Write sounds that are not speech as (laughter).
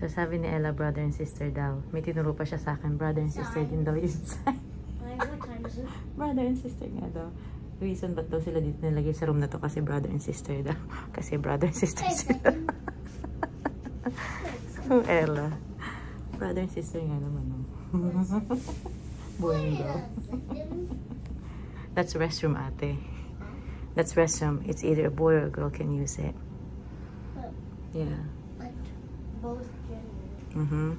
So sabi ni Ella, brother and sister daw. May tinuro pa siya sa akin, brother and sister din daw yun sign. (laughs) Brother and sister nga daw. Reason ba't daw sila dito nilagay sa room na to kasi brother and sister daw. (laughs) Kasi brother and sister sila. (laughs) oh, Ella. Brother and sister nga naman. Boring Wait daw. That's restroom, ate. That's restroom. It's either a boy or a girl can use it. Yeah. Both genders. Mm-hmm.